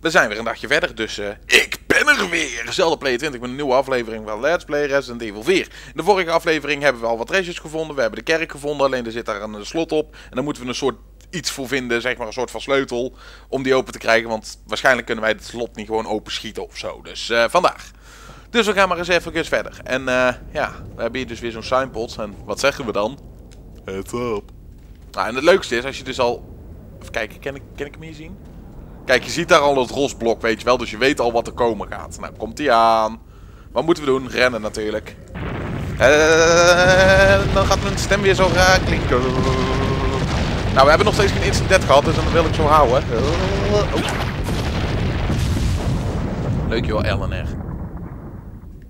we zijn weer een dagje verder, dus uh, ik ben er weer! Zelfde Play 20 met een nieuwe aflevering van Let's Play Resident Evil 4. In de vorige aflevering hebben we al wat treasures gevonden, we hebben de kerk gevonden, alleen er zit daar een slot op. En dan moeten we een soort iets voor vinden, zeg maar een soort van sleutel, om die open te krijgen. Want waarschijnlijk kunnen wij het slot niet gewoon open schieten of zo, dus uh, vandaag. Dus we gaan maar eens even verder. En uh, ja, we hebben hier dus weer zo'n signpost. En wat zeggen we dan? Heads up. Nou, en het leukste is, als je dus al... Even kijken, kan ik, kan ik hem hier zien? Kijk, je ziet daar al het rosblok, weet je wel. Dus je weet al wat er komen gaat. Nou, komt hij aan. Wat moeten we doen? Rennen natuurlijk. En dan gaat mijn stem weer zo raar klinken. Nou, we hebben nog steeds geen death gehad, dus dan wil ik zo houden. Oh. Leuk joh, LNR.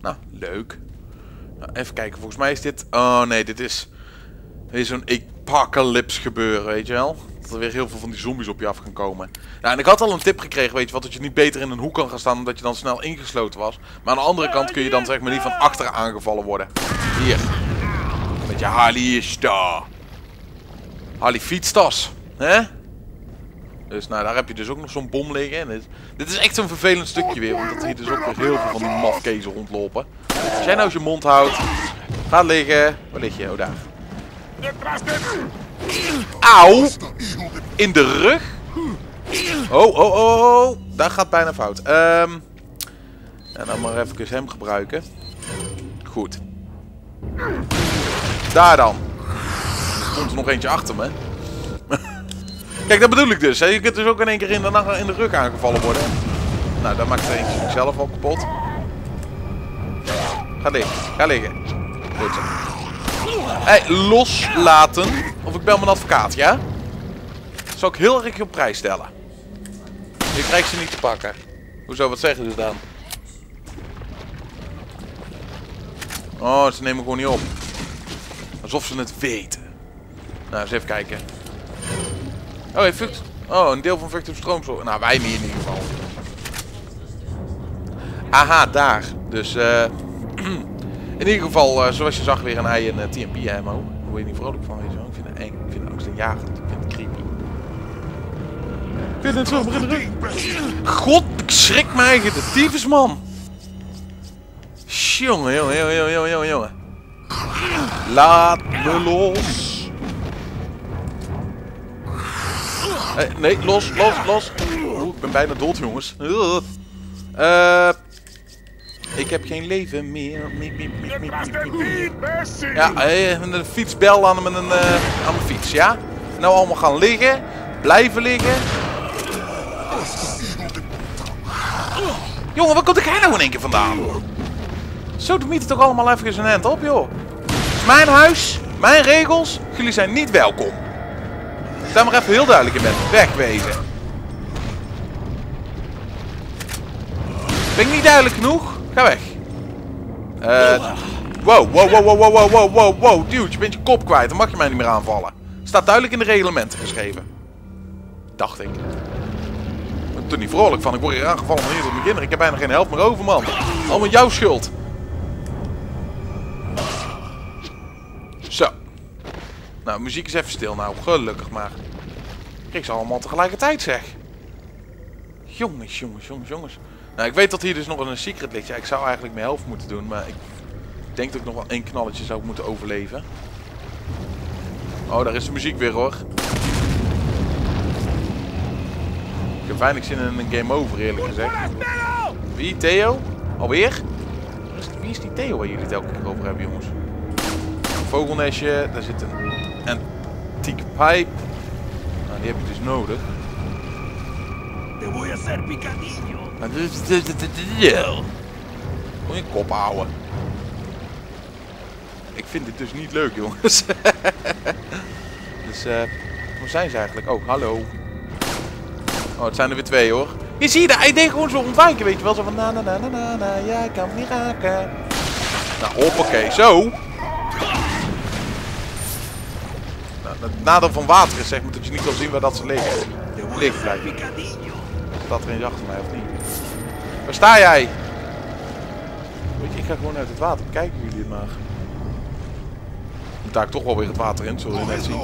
Nou, leuk. Nou, even kijken, volgens mij is dit... Oh nee, dit is... Weer zo'n apocalypse gebeuren, weet je wel? Dat er weer heel veel van die zombies op je af gaan komen. Nou, en ik had al een tip gekregen, weet je wat, dat je niet beter in een hoek kan gaan staan omdat je dan snel ingesloten was. Maar aan de andere kant kun je dan zeg maar niet van achteren aangevallen worden. Hier. Met je daar. Harley fietstas. Hè? Dus nou, daar heb je dus ook nog zo'n bom liggen. Dit, dit, is echt zo'n vervelend stukje weer. Want dat hier dus ook heel veel van die mafkezen rondlopen. Als jij nou je mond houdt. Ga liggen. Waar lig je? Oh, daar. Auw! In de rug? Oh, oh, oh, oh. Dat gaat bijna fout. Um, en dan maar even hem gebruiken. Goed. Daar dan. Komt er nog eentje achter me. Kijk, dat bedoel ik dus. Hè. Je kunt dus ook in één keer in de, in de rug aangevallen worden. Nou, dat maakt er eentje zichzelf al kapot. Ga liggen. Ga liggen. Goed zo. Hey, loslaten. Of ik bel mijn advocaat, ja? Dat zou ik heel erg op prijs stellen. Je krijgt ze niet te pakken. Hoezo, wat zeggen ze dan? Oh, ze nemen gewoon niet op. Alsof ze het weten. Nou, eens even kijken. Oh, fukt. Oh, een deel van fukt op stroom. Nou, wij niet in ieder geval. Aha, daar. Dus, eh... in ieder geval, uh, zoals je zag, weer een ei en uh, TMP ammo. Daar word je niet vrolijk van, weet je wel. Ik vind het eng. Ik vind het angstaanjagend. Ik vind het creepy. Ik vind het zo beginnen. God, ik schrik me eigen de tyfus, man. Jongen, jongen, jongen, jongen, jongen, jongen. Laat me los. Hey, nee, los, los, los. Ik ben bijna dood, jongens. Uh, ik heb geen leven meer. Miep, miep, miep, miep, miep, Ja, een fietsbel aan mijn, uh, aan mijn fiets, ja? Nou allemaal gaan liggen. Blijven liggen. Jongen, waar komt ik nou in één keer vandaan? Zo doet het toch allemaal even een hand op, joh. Mijn huis, mijn regels. Jullie zijn niet welkom. Daar maar even heel duidelijk in ben. Wegwezen. Ben ik niet duidelijk genoeg? Ga weg. Uh, wow, wow, wow, wow, wow, wow, wow, wow, dude, je bent je kop kwijt. Dan mag je mij niet meer aanvallen. Staat duidelijk in de reglementen geschreven. Dacht ik. Ik ben er niet vrolijk van. Ik word hier aangevallen van hier tot mijn. Ik heb bijna geen helft meer over, man. Allemaal jouw schuld. Zo. Nou, muziek is even stil nou. Gelukkig maar. Kijk ze allemaal tegelijkertijd zeg. Jongens, jongens, jongens, jongens. Nou, ik weet dat hier dus nog een secret ligt. Ja, ik zou eigenlijk mijn helft moeten doen, maar ik denk dat ik nog wel één knalletje zou moeten overleven. Oh, daar is de muziek weer hoor. Ik heb weinig zin in een game over eerlijk gezegd. Wie? Theo? Alweer? Wie is die Theo waar jullie het elke keer over hebben jongens? Een vogelnestje, daar zit een antieke pipe. Nou, die heb je dus nodig. Te voy a hacer picadillo. Moet je kop houden. Ik vind dit dus niet leuk, jongens. dus, eh, waar zijn ze eigenlijk? Oh, hallo. Oh, het zijn er weer twee, hoor. Je ziet dat hij deed gewoon zo ontwijken, weet je wel. Zo van na na na na na, na ja, ik kan me niet raken. Nou, hoppakee, zo. Nou, het nadeel van water is zeg maar dat je niet kan zien waar dat ze liggen. Liggen blijven. Staat er eens achter mij of niet? Waar sta jij? Weet je, ik ga gewoon uit het water. Kijken jullie maar. Daar ik toch wel weer het water in, zul je net zien.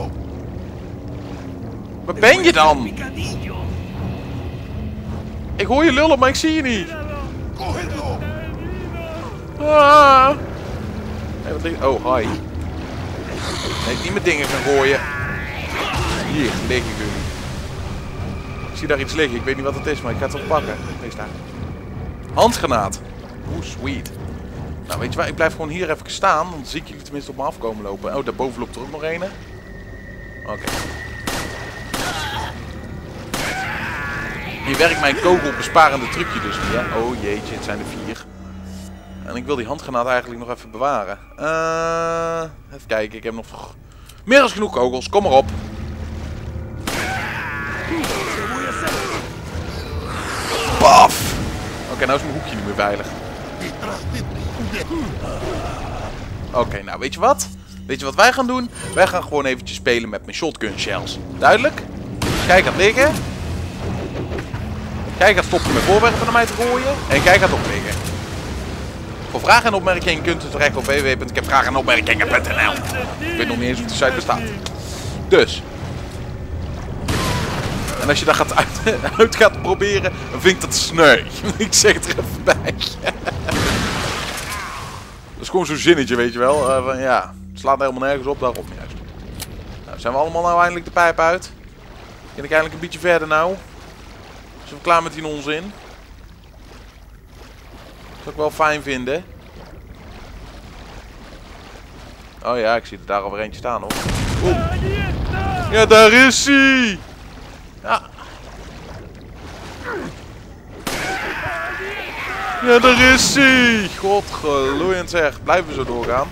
Waar ben je dan? Ik hoor je lullen, maar ik zie je niet. Ah. Nee, wat. Oh, hi. Nee, niet met dingen gaan gooien. Hier, liggen jullie. Ik zie daar iets liggen. Ik weet niet wat het is, maar ik ga het wel pakken. Wees daar. Handgranaat. Oeh, sweet. Nou, weet je waar? Ik blijf gewoon hier even staan. Dan zie ik jullie tenminste op me afkomen lopen. Oh, daarboven loopt er ook nog een. Oké. Hier werkt mijn kogelbesparende trucje dus hè? Oh jeetje, het zijn er vier. En ik wil die handgranaat eigenlijk nog even bewaren. Eh, even kijken, ik heb nog meer dan genoeg kogels. Kom maar op. Nou is mijn hoekje niet meer veilig. Oké, nou weet je wat? Weet je wat wij gaan doen? Wij gaan gewoon eventjes spelen met mijn shotgun shells. Duidelijk? Kijk gaat liggen. Kijk gaat stoppen met voorwerpen naar mij te gooien. En kijk gaat opliggen. Voor vragen en opmerkingen kunt u terecht op www.ikhebvragen en opmerkingen.nl Ik weet nog niet eens of de site bestaat. Dus. En als je dat gaat uit, uit gaat proberen, dan vind ik dat sneu. ik zeg het er even bij. Dat is gewoon zo'n zinnetje, weet je wel. eh, van, ja, het slaat helemaal nergens op, daarom juist. Nou, zijn we allemaal nou eindelijk de pijp uit? Kan ik eindelijk een beetje verder nou? Zijn we klaar met die onzin? Zou ik wel fijn vinden. Oh ja, ik zie er daar alweer eentje staan hoor. Ja, daar is hij! Ja. Ja, daar is hij! Godgeloeiend zeg. Blijven zo doorgaan.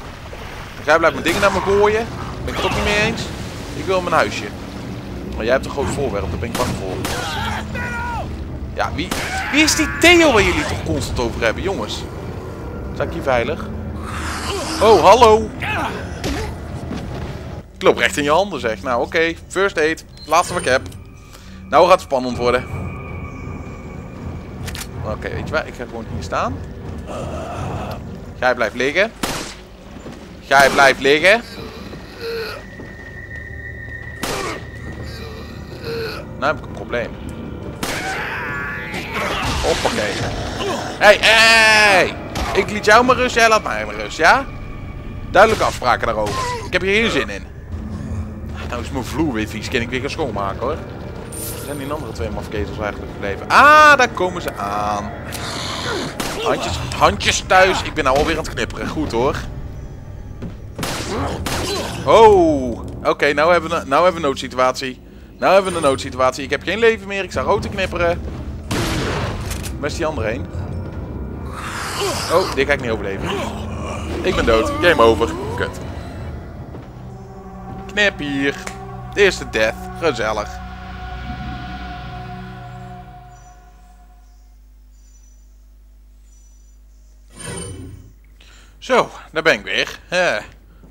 Jij blijft mijn dingen naar me gooien. Ben ik het ook niet mee eens. Ik wil mijn huisje. Maar jij hebt een groot voorwerp, daar ben ik bang voor. Ja, wie, wie is die Theo waar jullie toch constant over hebben, jongens? Sta ik hier veilig? Oh, hallo! Ik loop recht in je handen, zeg. Nou, oké. First aid. Laatste wat ik heb. Nou gaat het spannend worden. Oké, weet je waar? Ik ga gewoon hier staan. Jij blijft liggen. Jij blijft liggen. Nou heb ik een probleem. Hoppakee. Hé, hey, hey! Ik liet jou maar rust, jij laat mij maar rust, ja? Duidelijke afspraken daarover. Ik heb hier geen zin in. Nou is mijn vloer weer vies. Kan ik weer gaan schoonmaken hoor. Zijn die andere twee mafketels eigenlijk gebleven? Ah, daar komen ze aan. Handjes, handjes thuis. Ik ben nou alweer aan het knipperen. Goed hoor. Oh. Oké, nou hebben we nou hebben we een noodsituatie. Nou hebben we een noodsituatie. Ik heb geen leven meer. Ik sta rood te knipperen. Waar is die andere heen? Oh, dit ga ik niet overleven. Ik ben dood. Game over. Kut. Knip hier. Eerste death. Gezellig. Zo, daar ben ik weer. Eh,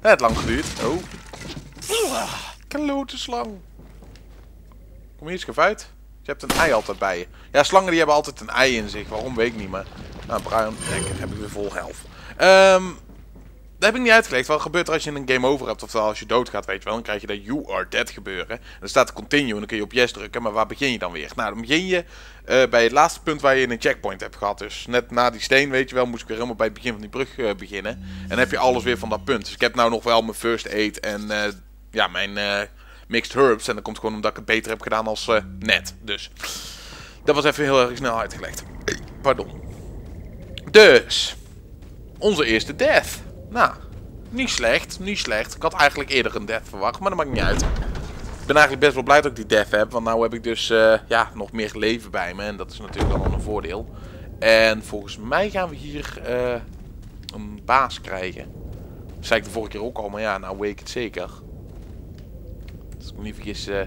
dat lang geduurd. Oh. Klote slang. Kom hier uit. Je hebt een ei altijd bij je. Ja, slangen die hebben altijd een ei in zich. Waarom weet ik niet, maar... Nou, bruin. Lekker, heb ik weer vol helft. Ehm... dat heb ik niet uitgelegd. Wat gebeurt er als je een game over hebt? Oftewel, als je doodgaat, weet je wel. Dan krijg je dat you are dead gebeuren. En dan staat continue en dan kun je op yes drukken. Maar waar begin je dan weer? Nou, dan begin je eh, bij het laatste punt waar je een checkpoint hebt gehad. Dus net na die steen, weet je wel, moest ik weer helemaal bij het begin van die brug eh, beginnen. En dan heb je alles weer van dat punt. Dus ik heb nou nog wel mijn first aid en eh, ja, mijn mixed herbs. En dat komt gewoon omdat ik het beter heb gedaan als net. Dus dat was even heel erg snel uitgelegd. Pardon. Dus, onze eerste death. Nou, niet slecht, niet slecht. Ik had eigenlijk eerder een death verwacht, maar dat maakt niet uit. Ik ben eigenlijk best wel blij dat ik die death heb, want nou heb ik dus eh, ja, nog meer leven bij me. En dat is natuurlijk wel een voordeel. En volgens mij gaan we hier eh, een baas krijgen. Dat zei ik de vorige keer ook al, maar ja, nou weet ik het zeker. Als ik niet vergis, eh,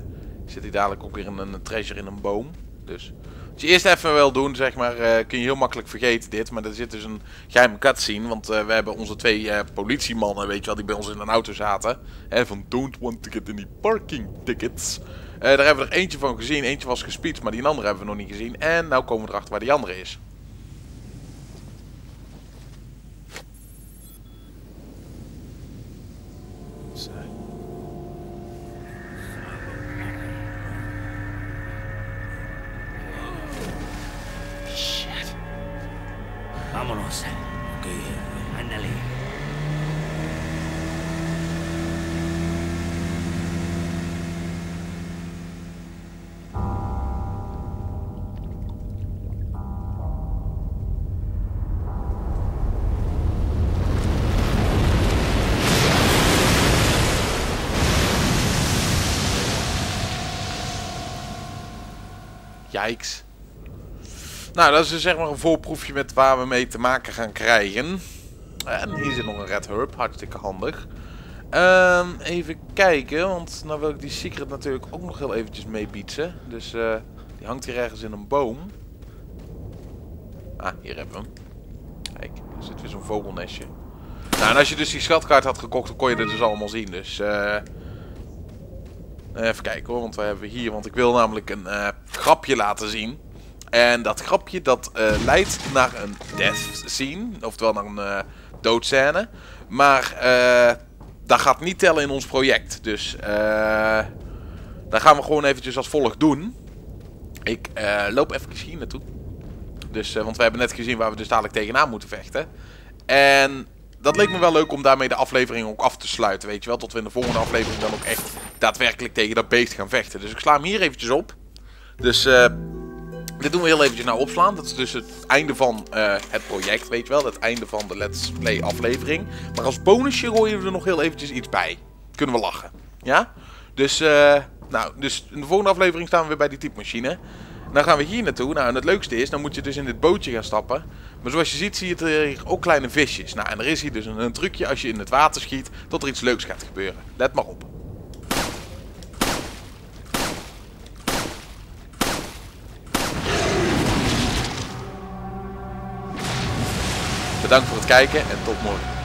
zit hij dadelijk ook weer een, een treasure in een boom. Dus als je eerst even wil doen, zeg maar, eh, kun je heel makkelijk vergeten dit. Maar er zit dus een geheime cutscene. Want eh, we hebben onze twee eh, politiemannen, weet je wel, die bij ons in een auto zaten. Hè, van don't want to get any parking tickets. Daar hebben we er eentje van gezien. Eentje was gespeed, maar die andere hebben we nog niet gezien. En nou komen we erachter waar die andere is. Zo. Nou, dat is dus zeg maar een voorproefje met waar we mee te maken gaan krijgen. En hier zit nog een red herb, hartstikke handig. Ehm, even kijken, want nou wil ik die secret natuurlijk ook nog heel eventjes meebietsen. Dus eh, die hangt hier ergens in een boom. Ah, hier hebben we hem. Kijk, er zit weer zo'n vogelnestje. Nou, en als je dus die schatkaart had gekocht, dan kon je dit dus allemaal zien. Dus eh... even kijken hoor, want wij hebben hier, want ik wil namelijk een eh, grapje laten zien. En dat grapje dat eh, leidt naar een death scene, oftewel naar een eh doodscène. Maar eh dat gaat niet tellen in ons project. Dus daar gaan we gewoon eventjes als volgt doen. Ik loop even hier naartoe. Dus, want we hebben net gezien waar we dus dadelijk tegenaan moeten vechten. En dat leek me wel leuk om daarmee de aflevering ook af te sluiten, weet je wel. Tot we in de volgende aflevering dan ook echt daadwerkelijk tegen dat beest gaan vechten. Dus ik sla hem hier eventjes op. Dus eh, dit doen we heel eventjes nou opslaan. Dat is dus het einde van eh, het project, weet je wel. Het einde van de Let's Play aflevering. Maar als bonusje gooien we er nog heel eventjes iets bij. Kunnen we lachen. Ja? Dus, eh, nou, dus in de volgende aflevering staan we weer bij die typemachine. Dan gaan we hier naartoe. Nou, en het leukste is, dan moet je dus in dit bootje gaan stappen. Maar zoals je ziet, zie je er ook kleine visjes. Nou, en er is hier dus een, een trucje als je in het water schiet, dat er iets leuks gaat gebeuren. Let maar op. Bedankt voor het kijken en tot morgen.